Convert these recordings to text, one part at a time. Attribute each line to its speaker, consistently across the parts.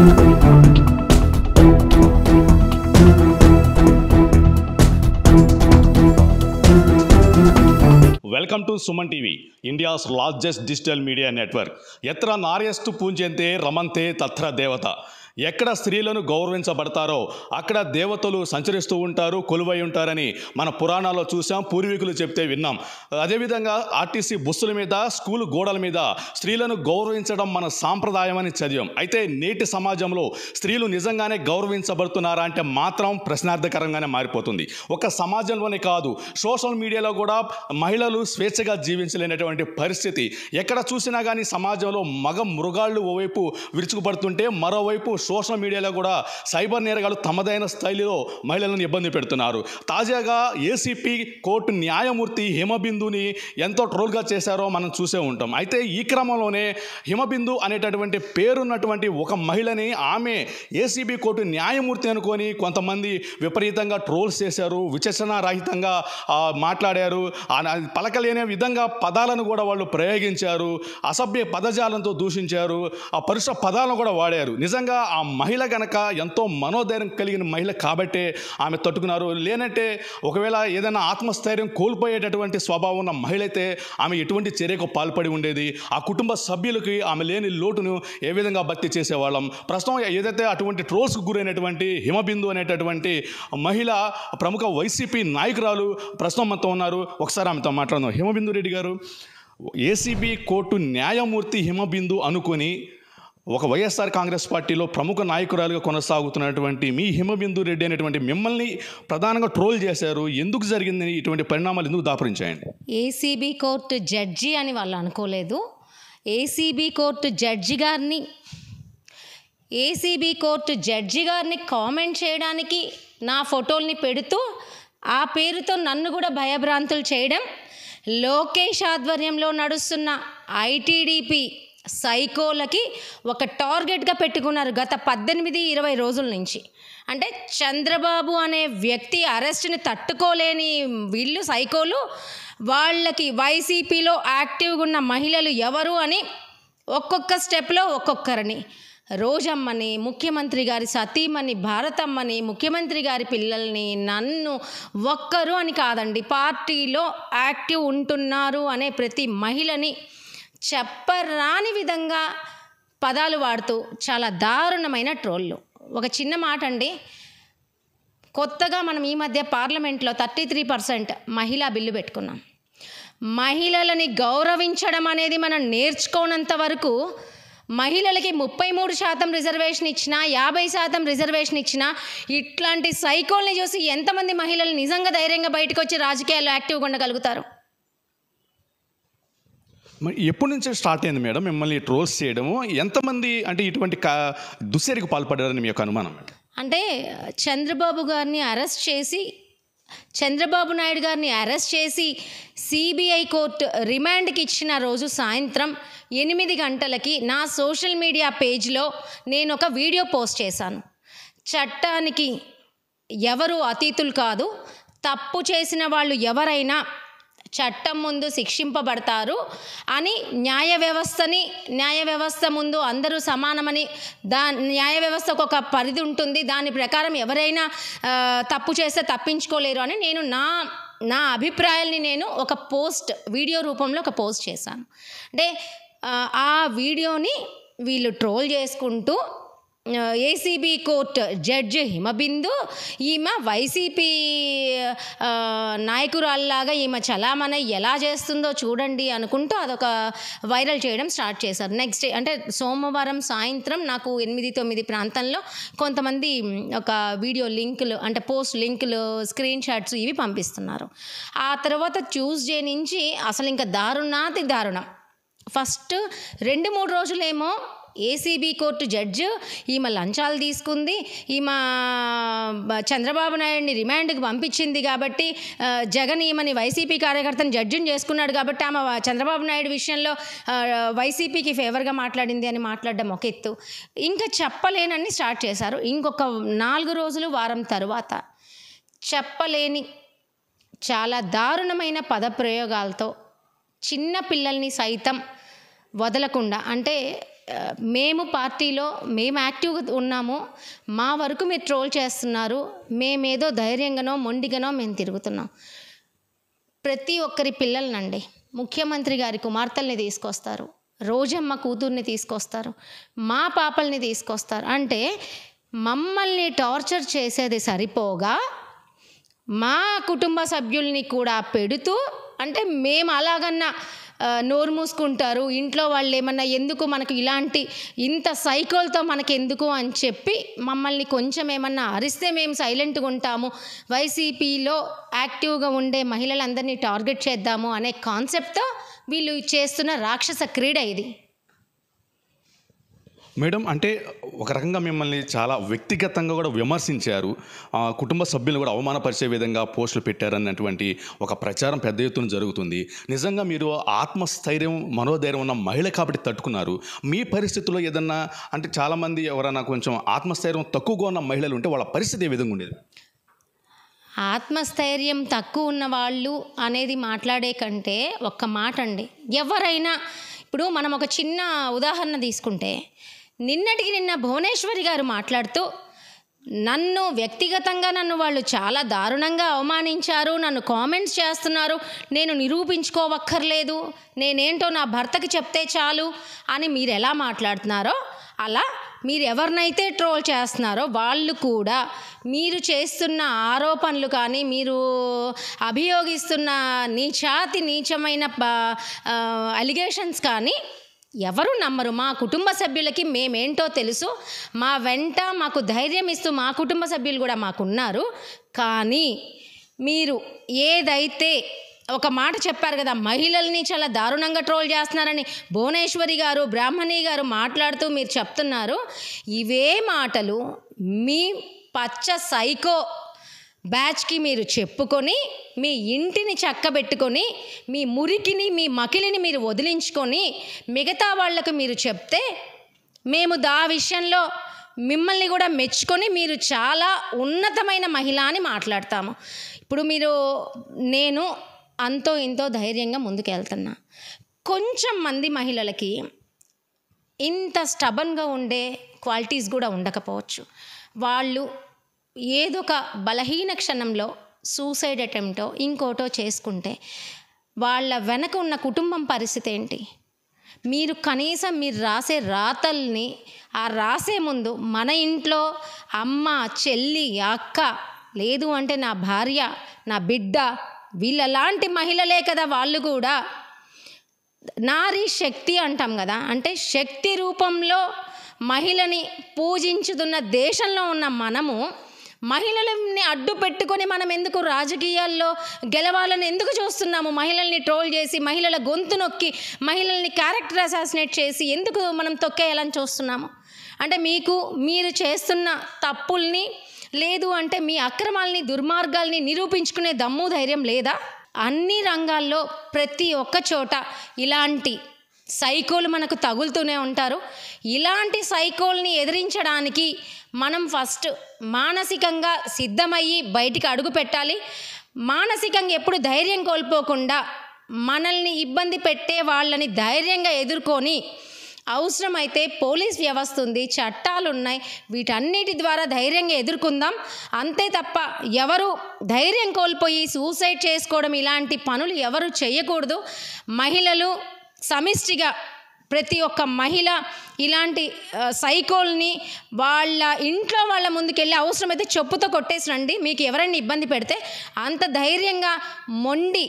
Speaker 1: Welcome to Suman TV India's largest digital media network. ఎత్ర నార్యస్తు పూంజంతే రమంతే తత్ర దేవత. ఎక్కడ స్త్రీలను గౌరవించబడతారో అక్కడ దేవతలు సంచరిస్తూ ఉంటారు కొలువై ఉంటారని మన పురాణాల్లో చూసాం పూర్వీకులు చెప్తే విన్నాం. అదేవిధంగా ఆర్టీసీ బస్సుల మీద స్కూల్ గోడల మీద స్త్రీలను గౌరవించడం మన సాంప్రదాయం అని చదివాం. అయితే నేటి సమాజంలో స్త్రీలు నిజంగానే గౌరవించబడుతున్నారా అంటే మాత్రం ప్రశ్నార్థకరంగానే మారిపోతుంది. ఒక సమాజంలోనే కాదు సోషల్ మీడియాలో కూడా మహిళలు స్వేచ్ఛగా జీవించలేనటువంటి పరిస్థితి. ఎక్కడ చూసినా కానీ సమాజంలో మగ మృగాళ్ళు ఓవైపు విరుచుకుపడుతుంటే మరోవైపు సోషల్ మీడియాలో కూడా సైబర్ నేరగాలు తమదైన స్థాయిలో మహిళలను ఇబ్బంది పెడుతున్నారు. తాజాగా ఏసీపీ కోర్టు న్యాయమూర్తి హిమబిందుని ఎంతో ట్రోల్గా చేశారో మనం చూసే ఉంటాం. అయితే ఈ క్రమంలోనే హిమబిందు అనేటటువంటి పేరున్నటువంటి ఒక మహిళని ఆమె ఏసీబీ కోర్టు న్యాయమూర్తి అనుకొని కొంతమంది విపరీతంగా ట్రోల్స్ చేశారు. విచక్షణారహితంగా మాట్లాడారు. ఆ, పలకలేని విధంగా పదాలను కూడా వాళ్ళు ప్రయోగించారు. అసభ్య పదజాలంతో దూషించారు. ఆ పరుష పదాలను కూడా వాడారు. నిజంగా ఆ ఆ మహిళ గనక ఎంతో మనోధైర్యం కలిగిన మహిళ కాబట్టే ఆమె తట్టుకున్నారు. లేనంటే ఒకవేళ ఏదైనా ఆత్మస్థైర్యం కోల్పోయేటటువంటి స్వభావం ఉన్న మహిళ అయితే ఆమె ఎటువంటి చర్యకు పాల్పడి ఉండేది? ఆ కుటుంబ సభ్యులకి ఆమె లేని లోటును ఏ విధంగా భర్తీ చేసేవాళ్ళం? ప్రస్తుతం ఏదైతే అటువంటి ట్రోల్స్కు గురైనటువంటి హిమబిందు అనేటటువంటి మహిళ ప్రముఖ వైసీపీ నాయకురాలు ప్రస్తుతం మనతో ఉన్నారు. ఒకసారి ఆమెతో మాట్లాడదాం. హిమబిందు రెడ్డి గారు ఏసీబీ కోర్టు న్యాయమూర్తి హిమబిందు అనుకొని ఒక వైఎస్ఆర్ కాంగ్రెస్ పార్టీలో ప్రముఖ నాయకురాలుగా కొనసాగుతున్నటువంటి మీ హిమబిందు రెడ్డి అనేటువంటి మిమ్మల్ని ప్రధానంగా ట్రోల్ చేశారు. ఎందుకు జరిగిందని ఇటువంటి పరిణామాలు ఎందుకు దాపురించాయండి?
Speaker 2: ఏసీబీ కోర్టు జడ్జి అని వాళ్ళు అనుకోలేదు. ఏసీబీ కోర్టు జడ్జి గారిని ఏసీబీ కోర్టు జడ్జి గారిని కామెంట్ చేయడానికి నా ఫోటోల్ని పెడుతూ ఆ పేరుతో నన్ను కూడా భయభ్రాంతులు చేయడం లోకేష్ ఆధ్వర్యంలో నడుస్తున్న ఐటీడీపీ సైకోలకి ఒక టార్గెట్గా పెట్టుకున్నారు గత పద్దెనిమిది ఇరవై రోజుల నుంచి. అంటే చంద్రబాబు అనే వ్యక్తి అరెస్ట్ని తట్టుకోలేని వీళ్ళు సైకోలు వాళ్ళకి వైసీపీలో యాక్టివ్గా ఉన్న మహిళలు ఎవరు అని ఒక్కొక్క స్టెప్లో ఒక్కొక్కరిని. రోజమ్మని ముఖ్యమంత్రి గారి సతీమణి భారతమ్మని ముఖ్యమంత్రి గారి పిల్లల్ని నన్ను ఒక్కరు అని కాదండి పార్టీలో యాక్టివ్ ఉంటున్నారు అనే ప్రతి మహిళని చెప్పరాని విధంగా పదాలు వాడుతూ చాలా దారుణమైన ట్రోళ్ళు. ఒక చిన్న మాట అండి కొత్తగా మనం ఈ మధ్య పార్లమెంట్లో థర్టీ త్రీ పర్సెంట్ మహిళా బిల్లు పెట్టుకున్నాం. మహిళలని గౌరవించడం అనేది మనం నేర్చుకోనంత వరకు మహిళలకి ముప్పై మూడు శాతం రిజర్వేషన్ ఇచ్చినా యాభై శాతం రిజర్వేషన్ ఇచ్చినా ఇట్లాంటి సైకోల్ని చూసి ఎంతమంది మహిళలు నిజంగా ధైర్యంగా బయటకు వచ్చి రాజకీయాల్లో యాక్టివ్గా ఉండగలుగుతారు?
Speaker 1: మరి ఎప్పటి నుంచి స్టార్ట్ అయింది మేడం మిమ్మల్ని ట్రోల్స్ చేయడము? ఎంతమంది అంటే ఇటువంటి కా దుశ్చర్యకు పాల్పడారని మీ యొక్క అనుమానం
Speaker 2: అంటే చంద్రబాబు గారిని అరెస్ట్ చేసి చంద్రబాబు నాయుడు గారిని అరెస్ట్ చేసి సిబిఐ కోర్టు రిమాండ్కి ఇచ్చిన రోజు సాయంత్రం ఎనిమిది గంటలకి నా సోషల్ మీడియా పేజ్లో నేను ఒక వీడియో పోస్ట్ చేశాను. చట్టానికి ఎవరు అతీతులు కాదు తప్పు చేసిన వాళ్ళు ఎవరైనా చట్టం ముందు శిక్షింపబడతారు అని న్యాయ వ్యవస్థని న్యాయ వ్యవస్థ ముందు అందరూ సమానమని దా న్యాయ వ్యవస్థకు ఒక పరిధి ఉంటుంది. దాని ప్రకారం ఎవరైనా తప్పు చేస్తే తప్పించుకోలేరు అని నేను నా నా అభిప్రాయాల్ని నేను ఒక పోస్ట్ వీడియో రూపంలో ఒక పోస్ట్ చేశాను. అంటే ఆ వీడియోని వీళ్ళు ట్రోల్ చేసుకుంటూ ఏసీబీ కోర్టు జడ్జి హిమబిందు ఈమె వైసీపీ నాయకురాల్లాగా ఈమె చలామణ ఎలా చేస్తుందో చూడండి అనుకుంటూ అదొక వైరల్ చేయడం స్టార్ట్ చేశారు. నెక్స్ట్ డే అంటే సోమవారం సాయంత్రం నాకు ఎనిమిది తొమ్మిది ప్రాంతంలో కొంతమంది ఒక వీడియో లింకులు అంటే పోస్ట్ లింకులు స్క్రీన్ షాట్స్ ఇవి పంపిస్తున్నారు. ఆ తర్వాత ట్యూస్డే నుంచి అసలు ఇంకా దారుణాతి దారుణం. ఫస్ట్ రెండు మూడు రోజులేమో ఏసీబీ కోర్టు జడ్జి ఈమె లంచాలు తీసుకుంది. ఈమె చంద్రబాబు నాయుడిని రిమాండ్కి పంపించింది కాబట్టి జగన్ ఈమెని వైసీపీ కార్యకర్తను జడ్జిని చేసుకున్నాడు కాబట్టి ఆమె చంద్రబాబు నాయుడు విషయంలో వైసీపీకి ఫేవర్గా మాట్లాడింది అని మాట్లాడడం ఒక ఎత్తు. ఇంకా చెప్పలేనని స్టార్ట్ చేశారు. ఇంకొక నాలుగు రోజులు వారం తరువాత. చెప్పలేని చాలా దారుణమైన పదప్రయోగాలతో చిన్న పిల్లల్ని సైతం వదలకుండా అంటే మేము పార్టీలో మేము యాక్టివ్గా ఉన్నాము. మా వరకు మీరు ట్రోల్ చేస్తున్నారు. మేమేదో ధైర్యంగానో మొండిగానో మేము తిరుగుతున్నాం. ప్రతి ఒక్కరి పిల్లలనండి ముఖ్యమంత్రి గారి కుమార్తెల్ని తీసుకొస్తారు. రోజమ్మ కూతుర్ని తీసుకొస్తారు. మా పాపల్ని తీసుకొస్తారు. అంటే మమ్మల్ని టార్చర్ చేసేది సరిపోగా మా కుటుంబ సభ్యుల్ని కూడా పెడుతూ అంటే మేము అలాగన్నా నోరు మూసుకుంటారు. ఇంట్లో వాళ్ళు ఏమన్నా ఎందుకు మనకు ఇలాంటి ఇంత సైకోల్తో మనకి ఎందుకు అని చెప్పి మమ్మల్ని కొంచెం ఏమన్నా అరిస్తే మేము సైలెంట్గా ఉంటాము. వైసీపీలో యాక్టివ్గా ఉండే మహిళలందరినీ టార్గెట్ చేద్దాము అనే కాన్సెప్ట్తో వీళ్ళు చేస్తున్న రాక్షస క్రీడ ఇది.
Speaker 1: మేడం అంటే ఒక రకంగా మిమ్మల్ని చాలా వ్యక్తిగతంగా కూడా విమర్శించారు. కుటుంబ సభ్యులు కూడా అవమానపరిచే విధంగా పోస్టులు పెట్టారన్నటువంటి ఒక ప్రచారం పెద్ద ఎత్తున జరుగుతుంది. నిజంగా మీరు ఆత్మస్థైర్యం మనోధైర్యం ఉన్న మహిళ కాబట్టి తట్టుకున్నారు. మీ పరిస్థితుల్లో ఏదన్నా అంటే చాలామంది ఎవరైనా కొంచెం ఆత్మస్థైర్యం తక్కువగా ఉన్న మహిళలు ఉంటే వాళ్ళ పరిస్థితి ఏ విధంగా ఉండేది?
Speaker 2: ఆత్మస్థైర్యం తక్కువ ఉన్న వాళ్ళు అనేది మాట్లాడే కంటే ఒక్క మాట అండి ఎవరైనా ఇప్పుడు మనం ఒక చిన్న ఉదాహరణ తీసుకుంటే నిన్నటికి నిన్న భువనేశ్వరి గారు మాట్లాడుతూ నన్ను వ్యక్తిగతంగా నన్ను వాళ్ళు చాలా దారుణంగా అవమానించారు నన్ను కామెంట్స్ చేస్తున్నారు నేను నిరూపించుకోవక్కర్లేదు నేనేంటో నా భర్తకి చెప్తే చాలు అని మీరు ఎలా మాట్లాడుతున్నారో అలా మీరు ఎవరినైతే ట్రోల్ చేస్తున్నారో వాళ్ళు కూడా మీరు చేస్తున్న ఆరోపణలు కానీ మీరు అభియోగిస్తున్న నీచాతి నీచమైన అలిగేషన్స్ కానీ ఎవరు నమ్మరు? మా కుటుంబ సభ్యులకి మేమేంటో తెలుసు. మా వెంట మాకు ధైర్యం ఇస్తూ మా కుటుంబ సభ్యులు కూడా మాకున్నారు. కానీ మీరు ఏదైతే ఒక మాట చెప్పారు కదా మహిళల్ని చాలా దారుణంగా ట్రోల్ చేస్తున్నారని భువనేశ్వరి గారు బ్రాహ్మణి గారు మాట్లాడుతూ మీరు చెప్తున్నారు. ఇవే మాటలు మీ పచ్చ సైకో బ్యాచ్కి మీరు చెప్పుకొని మీ ఇంటిని చక్కబెట్టుకొని మీ మురికిని మీ మకిలిని మీరు వదిలించుకొని మిగతా వాళ్ళకు మీరు చెప్తే మేము దా విషయంలో మిమ్మల్ని కూడా మెచ్చుకొని మీరు చాలా ఉన్నతమైన మహిళ అని మాట్లాడతాము. ఇప్పుడు మీరు నేను అంతో ఇంతో ధైర్యంగా ముందుకెళ్తున్నా. కొంచెం మంది మహిళలకి ఇంత స్టబన్గా ఉండే క్వాలిటీస్ కూడా ఉండకపోవచ్చు. వాళ్ళు ఏదొక బలహీన క్షణంలో సూసైడ్ అటెంప్టో ఇంకోటో చేసుకుంటే వాళ్ళ వెనక ఉన్న కుటుంబం పరిస్థితి ఏంటి? మీరు కనీసం మీరు రాసే రాతల్ని ఆ రాసే ముందు మన ఇంట్లో అమ్మ చెల్లి అక్క లేదు అంటే నా భార్య నా బిడ్డ వీళ్ళలాంటి మహిళలే కదా వాళ్ళు కూడా. నారీ శక్తి అంటాం కదా అంటే శక్తి రూపంలో మహిళని పూజించుతున్న దేశంలో ఉన్న మనము మహిళలని అడ్డు పెట్టుకొని మనం ఎందుకు రాజకీయాల్లో గెలవాలని ఎందుకు చూస్తున్నాము? మహిళల్ని ట్రోల్ చేసి మహిళల గొంతు నొక్కి మహిళల్ని క్యారెక్టర్ అసాసినేట్ చేసి ఎందుకు మనం తొక్కేయాలని చూస్తున్నాము? అంటే మీకు మీరు చేస్తున్న తప్పుల్ని లేదు అంటే మీ అక్రమాల్ని దుర్మార్గాల్ని నిరూపించుకునే దమ్ము ధైర్యం లేదా? అన్ని రంగాల్లో ప్రతి ఒక్క చోట ఇలాంటి సైకోలు మనకు తగులుతూనే ఉంటారు. ఇలాంటి సైకోల్ని ఎదిరించడానికి మనం ఫస్ట్ మానసికంగా సిద్ధమయ్యి బయటికి అడుగు పెట్టాలి. మానసికంగా ఎప్పుడు ధైర్యం కోల్పోకుండా మనల్ని ఇబ్బంది పెట్టే వాళ్ళని ధైర్యంగా ఎదుర్కొని అవసరమైతే పోలీస్ వ్యవస్థ ఉంది చట్టాలు ఉన్నాయి. వీటన్నిటి ద్వారా ధైర్యంగా ఎదుర్కొందాం. అంతే తప్ప ఎవరు ధైర్యం కోల్పోయి సూసైడ్ చేసుకోవడం ఇలాంటి పనులు ఎవరు చేయకూడదు. మహిళలు సమిష్టిగా ప్రతి ఒక్క మహిళ ఇలాంటి సైకోల్ని వాళ్ళ ఇంట్లో వాళ్ళ ముందుకెళ్ళి అవసరమైతే చెప్పుతో కొట్టేసి రండి మీకు ఎవరైనా ఇబ్బంది పెడితే అంత ధైర్యంగా మొండి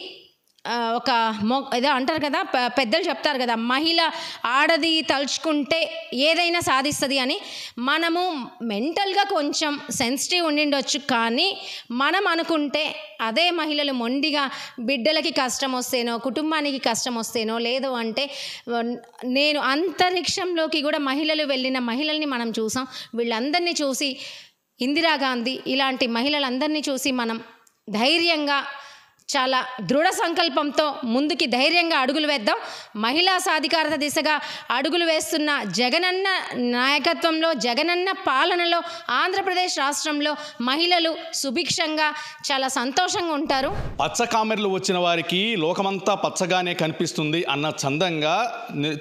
Speaker 2: ఒక మొ ఏదో అంటారు కదా పెద్దలు చెప్తారు కదా మహిళ ఆడది తలుచుకుంటే ఏదైనా సాధిస్తుంది అని. మనము మెంటల్గా కొంచెం సెన్సిటివ్ ఉండిండొచ్చు కానీ మనం అనుకుంటే అదే మహిళలు మొండిగా బిడ్డలకి కష్టం వస్తేనో కుటుంబానికి కష్టం వస్తేనో లేదు అంటే నేను అంతరిక్షంలోకి కూడా మహిళలు వెళ్ళిన మహిళల్ని మనం చూసాం. వీళ్ళందరినీ చూసి ఇందిరాగాంధీ ఇలాంటి మహిళలందరినీ చూసి మనం ధైర్యంగా చాలా దృఢ సంకల్పంతో ముందుకి ధైర్యంగా అడుగులు వేద్దాం. మహిళా సాధికారత దిశగా అడుగులు వేస్తున్న జగనన్న నాయకత్వంలో జగనన్న పాలనలో ఆంధ్రప్రదేశ్ రాష్ట్రంలో మహిళలు సుభిక్షంగా చాలా సంతోషంగా ఉంటారు.
Speaker 1: పచ్చ కామెర్లు వచ్చిన వారికి లోకమంతా పచ్చగానే కనిపిస్తుంది అన్న చందంగా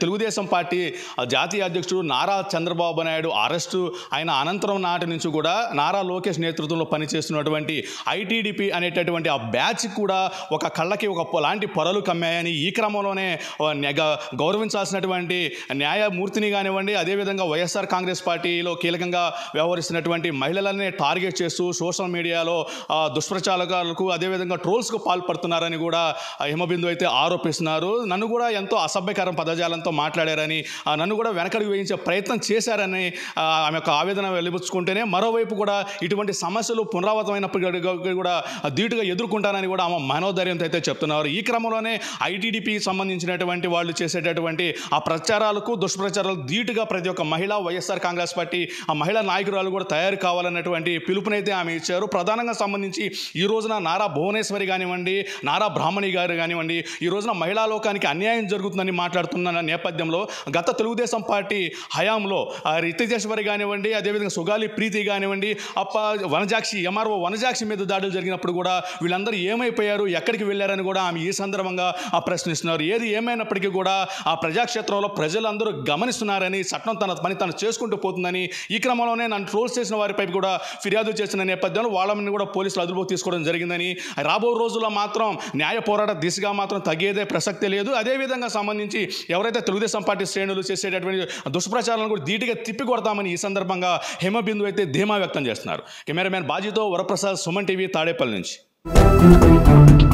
Speaker 1: తెలుగుదేశం పార్టీ ఆ జాతీయ అధ్యక్షుడు నారా చంద్రబాబు నాయుడు అరెస్టు అయిన అనంతరం నాటి నుంచి కూడా నారా లోకేష్ నేతృత్వంలో పనిచేస్తున్నటువంటి ఐటీడీపీ అనేటటువంటి ఆ బ్యాచ్ కూడా ఒక కళ్ళకి ఒక లాంటి పొరలు కమ్మాయని ఈ క్రమంలోనే నెగ గౌరవించాల్సినటువంటి న్యాయమూర్తిని కానివ్వండి అదేవిధంగా వైఎస్ఆర్ కాంగ్రెస్ పార్టీలో కీలకంగా వ్యవహరిస్తున్నటువంటి మహిళలనే టార్గెట్ చేస్తూ సోషల్ మీడియాలో దుష్ప్రచారకాలకు అదేవిధంగా ట్రోల్స్కు పాల్పడుతున్నారని కూడా హిమబిందు అయితే ఆరోపిస్తున్నారు. నన్ను కూడా ఎంతో అసభ్యకరం పదజాలంతో మాట్లాడారని నన్ను కూడా వెనకడుగు వేయించే ప్రయత్నం చేశారని ఆమె యొక్క ఆవేదన వెలిబుచ్చుకుంటేనే మరోవైపు కూడా ఇటువంటి సమస్యలు పునరావృతమైనప్పటికీ కూడా ధీటుగా ఎదుర్కొంటానని కూడా ఆమె మనోధైర్యంతో అయితే చెప్తున్నారు. ఈ క్రమంలోనే ఐటీడీపీ సంబంధించినటువంటి వాళ్ళు చేసేటటువంటి ఆ ప్రచారాలకు దుష్ప్రచారాలకు ధీటుగా ప్రతి ఒక్క మహిళ వైఎస్ఆర్ కాంగ్రెస్ పార్టీ ఆ మహిళా నాయకురాలు కూడా తయారు కావాలన్నటువంటి పిలుపునైతే ఆమె ఇచ్చారు. ప్రధానంగా సంబంధించి ఈ రోజున నారా భువనేశ్వరి కానివ్వండి నారా బ్రాహ్మణి గారు కానివ్వండి ఈ రోజున మహిళా లోకానికి అన్యాయం జరుగుతుందని మాట్లాడుతున్న నేపథ్యంలో గత తెలుగుదేశం పార్టీ హయాంలో ఆ కానివ్వండి అదేవిధంగా సుగాలి ప్రీతి కానివ్వండి అప్ప వనజాక్షి ఎంఆర్ఓ వనజాక్షి మీద దాడులు జరిగినప్పుడు కూడా వీళ్ళందరూ ఏమైపోయారు? ఎక్కడికి వెళ్ళారని కూడా ఆమె ఈ సందర్భంగా ఆ ప్రశ్నిస్తున్నారు. ఏది ఏమైనప్పటికీ కూడా ఆ ప్రజాక్షేత్రంలో ప్రజలందరూ గమనిస్తున్నారని చట్టం తన పని తను చేసుకుంటూ పోతుందని ఈ క్రమంలోనే నన్ను ట్రోల్స్ చేసిన వారిపై కూడా ఫిర్యాదు చేసిన నేపథ్యంలో వాళ్ళని కూడా పోలీసులు అదుపులోకి తీసుకోవడం జరిగిందని రాబో రోజుల్లో మాత్రం న్యాయ పోరాట దిశగా మాత్రం తగ్గేదే ప్రసక్తి లేదు. అదేవిధంగా సంబంధించి ఎవరైతే తెలుగుదేశం పార్టీ శ్రేణులు చేసేటటువంటి దుష్ప్రచారాలను కూడా ధీటుగా తిప్పి కొడతామని ఈ సందర్భంగా హేమబిందు అయితే ధీమా వ్యక్తం చేస్తున్నారు. కెమెరామెన్ బాజీతో వరప్రసాద్ సుమన్ టీవీ తాడేపల్లి నుంచి. Thank you.